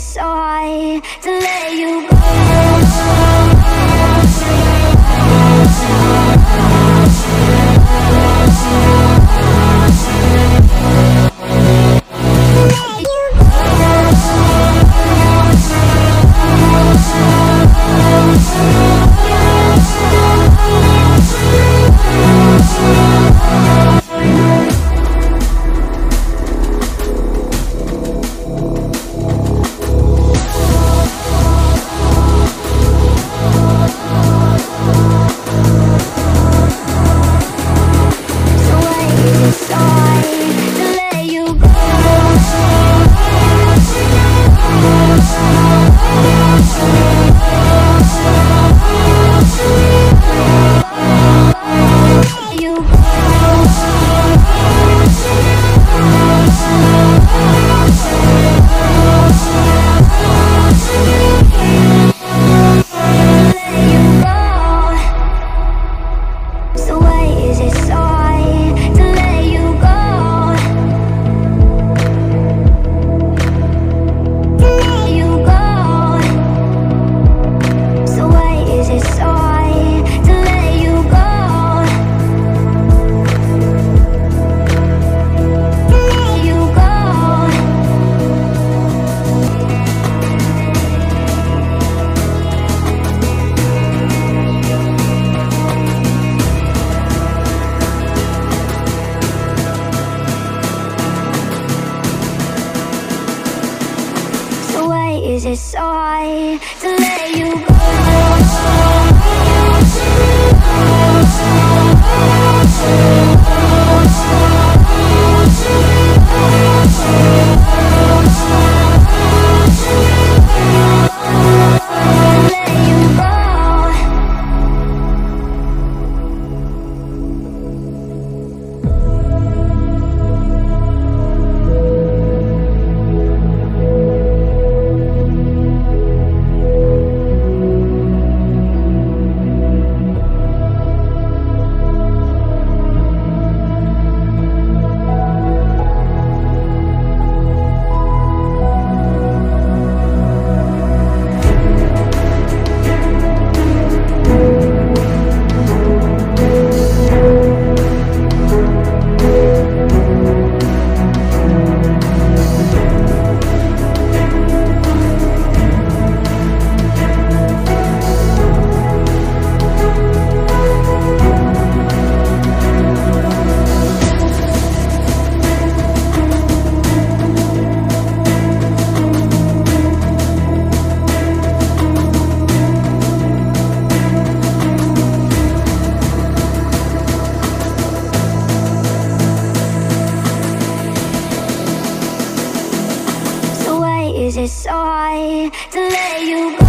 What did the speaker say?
so high to let you go. decide to let you go. to let you go.